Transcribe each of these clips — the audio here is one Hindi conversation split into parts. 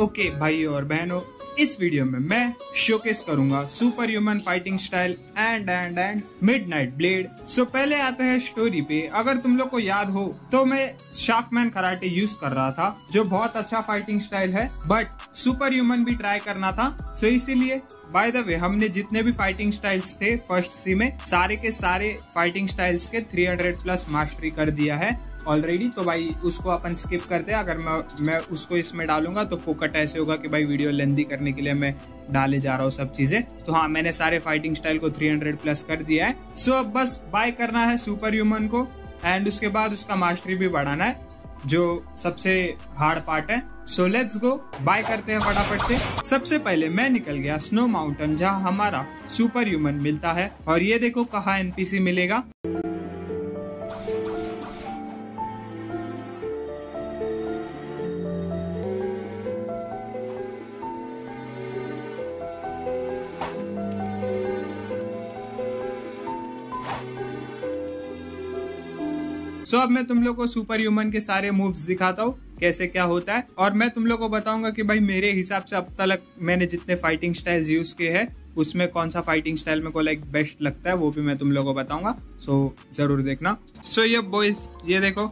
ओके भाई और बहनों, इस वीडियो में मैं शोकेस करूँगा super human fighting style and and and midnight blade so पहले आते हैं स्टोरी पे। अगर तुम लोग को याद हो तो मैं शार्कमैन कराटे यूज़ कर रहा था, जो बहुत अच्छा फाइटिंग स्टाइल है बट सुपर ह्यूमन भी ट्राई करना था। सो so, इसीलिए बाय द वे हमने जितने भी फाइटिंग स्टाइल्स थे फ़र्स्ट सी में, सारे के सारे फाइटिंग स्टाइल्स के 300 प्लस मास्टरी कर दिया है। ऑलरेडी तो भाई उसको अपन स्किप करते हैं। अगर मैं मैं उसको इसमें डालूँगा तो फोकट ऐसे होगा कि भाई वीडियो लेंदी करने के लिए मैं डाले जा रहा हूँ सब चीज़ें। तो हाँ मैंने सारे फाइटिंग स्टाइल को 300 प्लस कर दिया है। सो अब बस बाय करना है सुपर ह्यूमन को एंड उसके बाद उसका मास्टरी भी बढ़ाना है, जो सबसे हार्ड पार्ट है। सो लेट्स गो बाय करते हैं फटाफट से। सबसे पहले मैं निकल गया स्नो माउंटेन जहाँ हमारा सुपर ह्यूमन मिलता है। और ये देखो कहा एनपीसी मिलेगा। सो so, अब मैं तुम लोग को सुपर ह्यूमन के सारे मूव्स दिखाता हूँ कैसे क्या होता है। और मैं तुम लोग को बताऊँगा कि भाई मेरे हिसाब से अब तक मैंने जितने फाइटिंग स्टाइल यूज़ किए हैं उसमें कौन सा फाइटिंग स्टाइल मेरे को लाइक बेस्ट लगता है वो भी मैं तुम लोग को बताऊँगा। सो so, ज़रूर देखना। सो so, ये बॉयज़ ये देखो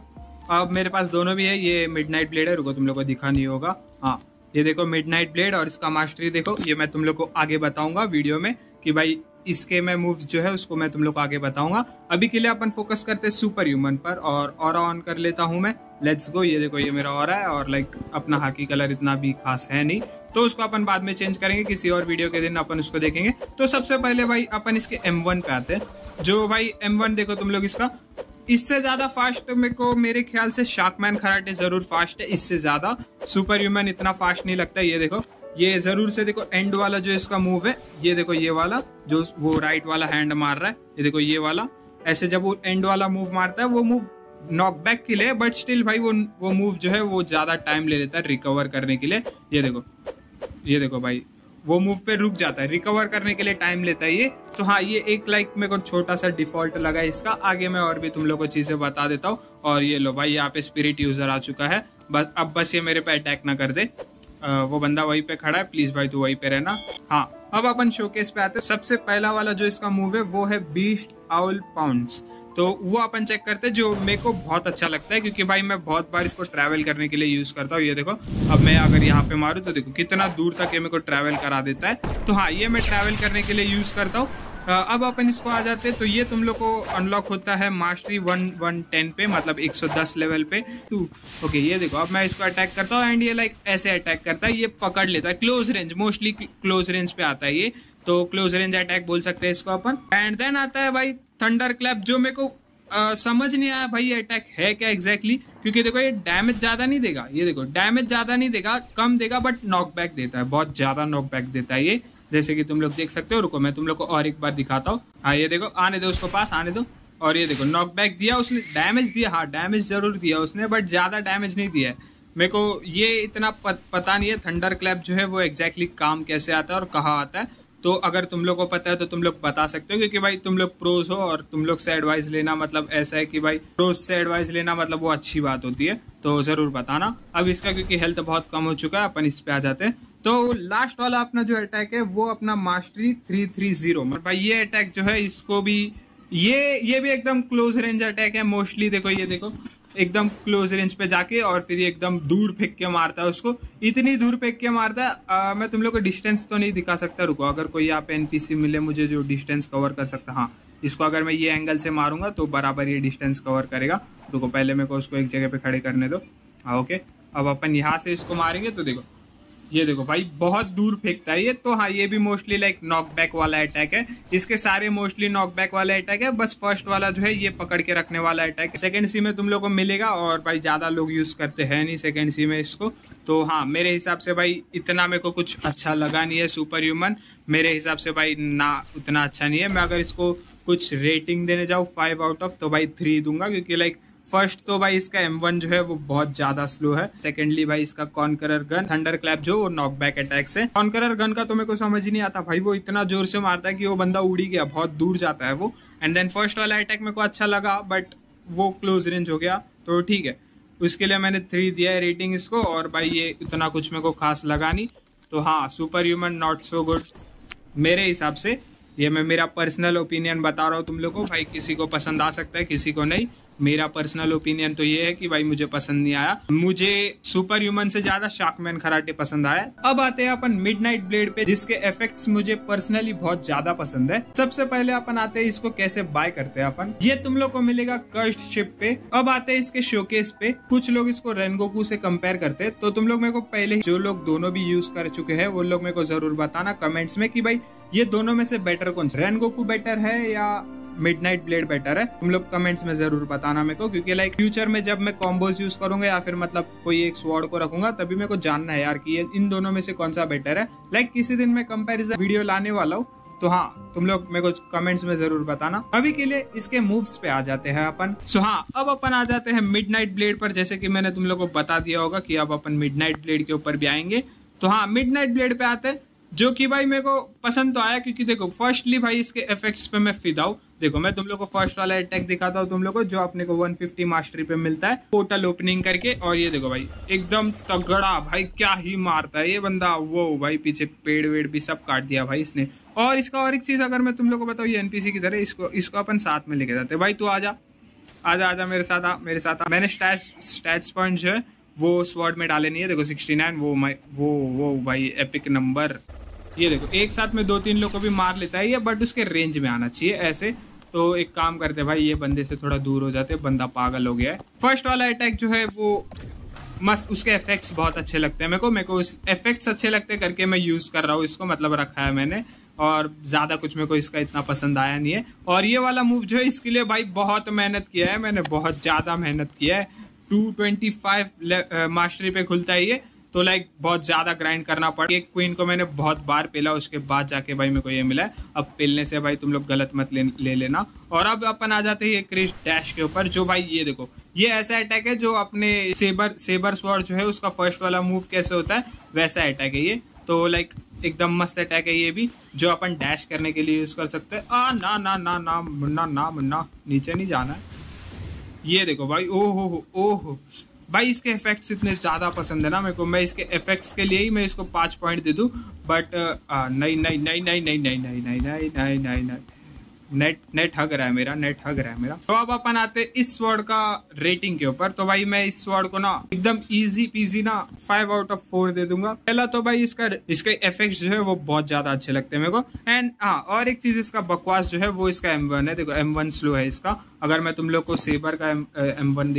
अब मेरे पास दोनों भी है ये मिड नाइट ब्लेड है रुको तुम लोग को दिखा नहीं होगा। हाँ ये देखो मिड नाइट ब्लेड और इसका मास्टरी देखो ये मैं तुम लोग को आगे बताऊँगा वीडियो में कि भाई इसके मैं मूव्स जो है, उसको मैं तुम लोग को आगे बताऊँगा। अभी के लिए अपन फोकस करते हैं सुपर ह्यूमन पर और और ऑन कर लेता हूँ मैं। लेट्स गो ये देखो, ये मेरा और है और लाइक अपना हाकी कलर इतना भी खास है नहीं। तो उसको अपन बाद में चेंज करेंगे, किसी और वीडियो के दिन अपन उसको देखेंगे। तो सबसे पहले भाई अपन इसके M1 पे आते हैं। जो भाई M1 देखो तुम लोग इसका। इससे ज़्यादा फास्ट मेरे को, मेरे ख्याल से शार्कमैन खराटे ज़रूर फास्ट है, इससे ज़्यादा। सुपर ह्यूमन इतना फास्ट नहीं लगता, ये देखो। ये ज़रूर से देखो एंड वाला जो इसका मूव है, ये देखो ये वाला, जो वो राइट वाला हैंड मार रहा है, ये देखो ये वाला। ऐसे जब वो एंड वाला मूव मारता है, वो मूव नॉक बैक के लिए बट स्टिल भाई वो वो मूव जो है, वो ज़्यादा टाइम ले लेता है रिकवर करने के लिए। ये देखो ये देखो भाई, वो मूव पे रुक जाता है रिकवर करने के लिए टाइम लेता है ये। तो हाँ ये एक लाइक मेरे को छोटा सा डिफ़ॉल्ट लगा इसका। आगे मैं और भी तुम लोग को चीज़ें बता देता हूँ। और ये लो भाई, यहाँ पे स्पिरिट यूज़र आ चुका है। बस, अब बस ये मेरे पे अटैक ना कर दे। वो बंदा वहीं पे खड़ा है प्लीज़ भाई तू वहीं पे रहना। हाँ अब अपन शोकेस पे आते हैं। सबसे पहला वाला जो इसका मूव है, वो है बीस्ट आउल पाउंड्स तो वो अपन चेक करते हैं, जो मेरे को बहुत अच्छा लगता है, क्योंकि भाई मैं बहुत बार इसको ट्रैवल करने के लिए यूज़ करता हूँ। ये देखो, अब मैं अगर यहाँ पे मारू तो देखो कितना दूर तक ये मेरे को ट्रैवल करा देता है। तो हाँ ये मैं ट्रैवल करने के लिए यूज़ करता हूँ। अब अपन इसको आ जाते हैं। तो ये तुम लोग को अनलॉक होता है मास्टरी वन वन टेन पे मतलब 110 लेवल पे। टू ओके ये देखो अब मैं इसको अटैक करता हूँ एंड ये लाइक ऐसे अटैक करता है ये पकड़ लेता है। Close range mostly close range पे आता है ये। तो क्लोज रेंज अटैक बोल सकते हैं इसको अपन। एंड देन आता है भाई थंडर क्लैप जो मेरे को आ, समझ नहीं आया भाई ये अटैक है क्या एग्जैक्टली exactly? क्योंकि देखो ये डैमेज ज़्यादा नहीं देगा। ये देखो डैमेज ज़्यादा नहीं देगा कम देगा बट नॉक बैक देता है। बहुत ज़्यादा नॉकबैक देता है ये। जैसे कि तुम लोग देख सकते हो रुको मैं तुम लोग को और एक बार दिखाता हूँ। हाँ ये देखो आने दो उसको पास आने दो। और ये देखो नॉक बैक दिया उसने डैमेज दिया हाँ डैमेज ज़रूर दिया उसने बट ज़्यादा डैमेज नहीं दिया है। मेरे को ये इतना पत, पता नहीं है थंडर क्लैप जो है वो एग्जैक्टली काम कैसे आता है और कहाँ आता है। तो अगर तुम लोग को पता है तो तुम लोग बता सकते हो क्योंकि भाई तुम लोग प्रोज हो और तुम लोग से एडवाइस लेना मतलब ऐसा है कि भाई प्रोज से एडवाइस लेना मतलब वो अच्छी बात होती है। तो ज़रूर बताना। अब इसका क्योंकि हेल्थ बहुत कम हो चुका है अपन इस पे आ जाते हैं। तो लास्ट वाला अपना जो अटैक है वो अपना मास्टरी थ्री थ्री ज़ीरो भाई ये अटैक जो है इसको भी ये ये भी एकदम क्लोज रेंज अटैक है मोस्टली देखो ये देखो एकदम क्लोज रेंज पे जाके और फिर एकदम दूर फेंक के मारता है उसको। इतनी दूर फेंक के मारता है आ, मैं तुम लोग को डिस्टेंस तो नहीं दिखा सकता। रुको अगर कोई यहाँ पे एनपीसी मिले मुझे जो डिस्टेंस कवर कर सकता हाँ। इसको अगर मैं ये एंगल से मारूँगा तो बराबर ये डिस्टेंस कवर करेगा। रुको पहले मेरे को उसको एक जगह पे खड़े करने दो। हाँ ओके अब अपन यहाँ से इसको मारेंगे तो देखो। ये देखो भाई, बहुत दूर फेंकता है ये। तो हाँ ये भी मोस्टली लाइक नॉक बैक वाला अटैक है। इसके सारे मोस्टली नॉक बैक वाला अटैक है। बस फ़र्स्ट वाला जो है, ये पकड़ के रखने वाला अटैक है। सेकंड सी में तुम लोग को मिलेगा और भाई, ज़्यादा लोग यूज़ करते हैं नहीं सेकंड सी में इसको। तो हाँ मेरे हिसाब से भाई, इतना मेरे को कुछ अच्छा लगा नहीं है सुपर ह्यूमन मेरे हिसाब से भाई, ना उतना अच्छा नहीं है। मैं अगर इसको कुछ रेटिंग देने जाऊँ फाइव आउट ऑफ़ तो भाई थ्री दूँगा। क्योंकि लाइक फ़र्स्ट तो भाई इसका M1 जो है वो बहुत ज़्यादा स्लो है। सेकेंडली भाई इसका कॉन्करर गन थंडर क्लैप जो वो नॉक बैक अटैक से। कॉन्करर गन का तो मेरे को समझ ही नहीं आता भाई, वो इतना ज़ोर से मारता है कि वो बंदा उड़ी गया, बहुत दूर जाता है वो। एंड देन फ़र्स्ट वाला अटैक मेरे को अच्छा लगा बट वो क्लोज रेंज हो गया तो ठीक है। उसके लिए मैंने थ्री दिया है रेटिंग इसको, और भाई ये इतना कुछ मेरे को खास लगा नहीं। तो हाँ super human not so good मेरे हिसाब से, ये मैं मेरा पर्सनल ओपिनियन बता रहा हूँ तुम लोगों को, भाई किसी को पसंद आ सकता है, किसी को नहीं। मेरा पर्सनल ओपिनियन तो ये है कि भाई मुझे पसंद नहीं आया। मुझे सुपर ह्यूमन से ज़्यादा शाकमैन खराटे पसंद आया। अब आते हैं अपन मिड ब्लेड पे, जिसके इफेक्ट्स मुझे पर्सनली बहुत ज़्यादा पसंद है। सबसे पहले अपन आते हैं इसको कैसे बाय करते हैं अपन। ये तुम लोग को मिलेगा कर्स्ट शिप पे। अब आते हैं इसके शोकेस पे। कुछ लोग इसको रेनगोकू से कंपेयर करते हैं। तो तुम लोग मेरे को पहले जो लोग दोनों भी यूज़ कर चुके हैं, वो लोग मेरे को ज़रूर बताना कमेंट्स में कि भाई ये दोनों में से बेटर कौन सा रेनगोकू बेटर है या मिड नाइट ब्लेड बेटर है। तुम लोग कमेंट्स में ज़रूर बताना मेरे को, क्योंकि लाइक फ्यूचर में जब मैं कॉम्बोज यूज़ करूँगा या फिर मतलब कोई एक स्वॉर्ड को रखूँगा, तभी मेरे को जानना है यार कि ये इन दोनों में से कौन सा बेटर है। लाइक किसी दिन मैं कंपेरिजन वीडियो लाने वाला हूँ तो हाँ तुम लोग मेरे को कमेंट्स में ज़रूर बताना। अभी के लिए इसके मूव्स पे आ जाते हैं अपन। सो हाँ अब अपन आ जाते हैं मिड नाइट ब्लेड पर। जैसे कि मैंने तुम लोग को बता दिया होगा कि अब अपन मिड नाइट ब्लेड के ऊपर भी आएँगे। तो हाँ मिड नाइट ब्लेड पे आते हैं। जो कि भाई मेरे को पसंद तो आया क्योंकि देखो फर्स्टली भाई इसके इफेक्ट्स पे मैं फिदा हूँ। देखो, मैं तुम लोग को फ़र्स्ट वाला अटैक दिखाता हूँ तुम लोग को, जो अपने को 150 मास्टरी पे मिलता है। पोर्टल ओपनिंग करके और ये देखो भाई, एकदम तगड़ा भाई, क्या ही मारता है ये बंदा। वो भाई, पीछे पेड़ वेड़ भी सब काट दिया भाई इसने। और इसका और एक चीज़ अगर मैं तुम लोग को बताऊँ, ये एनपीसी की तरह इसको इसको अपन साथ में लेके जाते भाई तू आजा आजा आजा मेरे साथ आ, मेरे साथ आ। मैंने स्टैट्स स्टैट्स पॉइंट जो है वो स्वर्ड में डाले नहीं है, देखो सिक्सटी नाइन वो वो वो भाई एपिक नंबर ये देखो, एक साथ में दो तीन लोग को भी मार लेता है ये बट उसके रेंज में आना चाहिए ऐसे। तो एक काम करते भाई, ये बंदे से थोड़ा दूर हो जाते बंदा पागल हो गया है। फ़र्स्ट वाला अटैक जो है वो मस्त, उसके इफेक्ट्स बहुत अच्छे लगते हैं। मेरे को मेरे को उस इफेक्ट्स अच्छे लगते करके मैं यूज़ कर रहा हूँ इसको मतलब रखा है मैंने। और ज़्यादा कुछ मेरे को इसका इतना पसंद आया नहीं है। और ये वाला मूव जो है, इसके लिए भाई बहुत मेहनत किया है, मैंने बहुत ज़्यादा मेहनत किया है। टू ट्वेंटी फाइव मास्टरी पे खुलता है ये। तो लाइक बहुत ज़्यादा ग्राइंड करना पड़ा। एक क्वीन को मैंने बहुत बार पेला उसके बाद जाके भाई मेरे को ये मिला है। अब पेलने से भाई तुम लोग गलत मत ले, ले लेना। और अब अपन आ जाते हैं क्रिश डैश के ऊपर जो भाई ये देखो ये ऐसा अटैक है जो अपने सेबर सेबर स्वॉर्ड जो है उसका फ़र्स्ट वाला मूव कैसे होता है वैसा अटैक है ये। तो लाइक एकदम मस्त अटैक है ये भी जो अपन डैश करने के लिए यूज़ कर सकते हैं। आ ना ना ना ना मुन्ना ना मुन्ना नीचे नहीं जाना है। ये देखो भाई ओहो ओहो भाई इसके इफेक्ट्स इतने ज़्यादा पसंद है ना मेरे को मैं इसके इफेक्ट्स के लिए ही मैं इसको पाँच पॉइंट दे दू बट नहीं नहीं नहीं नहीं नहीं नहीं नहीं नहीं नहीं नहीं नहीं नहीं नेट नेट हग रहा है मेरा, नेट हग रहा है मेरा। तो अब अपन आते इस वर्ड का रेटिंग के ऊपर। तो भाई मैं इस वर्ड को ना एकदम इजी पीजी ना फाइव आउट ऑफ़ फोर दे दूँगा। पहला तो भाई इसका, इसके इफ़ेक्ट जो है वो बहुत ज़्यादा अच्छे लगते हैं मेरे को। एंड हाँ और एक चीज़ इसका बकवास जो है वो इसका एम है। देखो एम स्लो है इसका। अगर मैं तुम लोग को सेबर का एम वन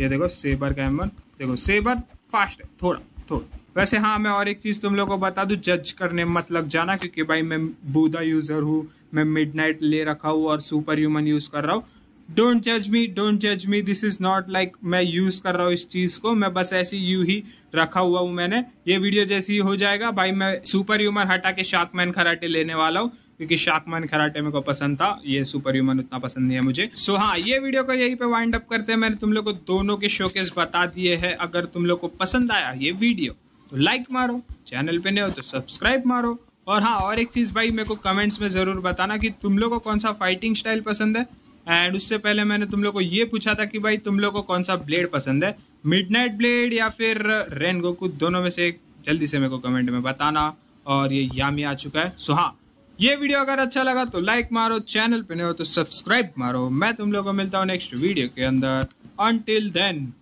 ये देखो सेबर का एम देखो सेबर फास्ट है, थोड़ा थोड़ा। वैसे हाँ मैं और एक चीज़ तुम लोग को बता दू जज करने मत लग जाना, क्योंकि भाई मैं बूदा यूज़र हूँ। मैं मिडनाइट ले रखा हूँ और सुपर ह्यूमन यूज़ कर रहा हूँ। डोंट जज मी डोंट जज me this is not like मैं यूज़ कर रहा हूँ इस चीज़ को। मैं बस ऐसी यू ही रखा हुआ हूँ मैंने। ये वीडियो जैसी ही हो जाएगा। भाई मैं सुपर ह्यूमन हटा के शार्कमैन खराटे लेने वाला हूँ क्योंकि शार्कमैन खराटे मेरे को पसंद था। ये सुपर ह्यूमन उतना पसंद नहीं है मुझे। सो so, हाँ ये वीडियो को यही पे वाइंड अप करते हैं। मैंने तुम लोग को दोनों के शोकेस बता दिए हैं। अगर तुम लोग को पसंद आया ये वीडियो तो लाइक मारो। चैनल पे नहीं हो तो सब्सक्राइब मारो। और हाँ और एक चीज़ भाई मेरे को कमेंट्स में ज़रूर बताना कि तुम लोग को कौन सा फाइटिंग स्टाइल पसंद है? एंड उससे पहले मैंने तुम लोग को ये पूछा था कि भाई तुम लोग को कौन सा ब्लेड पसंद है? मिडनाइट ब्लेड या फिर रेन गोकू दोनों में से जल्दी से मेरे को कमेंट में बताना और ये यामी आ चुका है। सो हाँ ये वीडियो अगर अच्छा लगा तो लाइक मारो चैनल पे नहीं हो तो सब्सक्राइब मारो। मैं तुम लोग को मिलता हूँ नेक्स्ट वीडियो के अंदर। अनटिल देन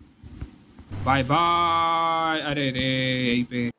बाय बाय अरे रे, यहीं पे।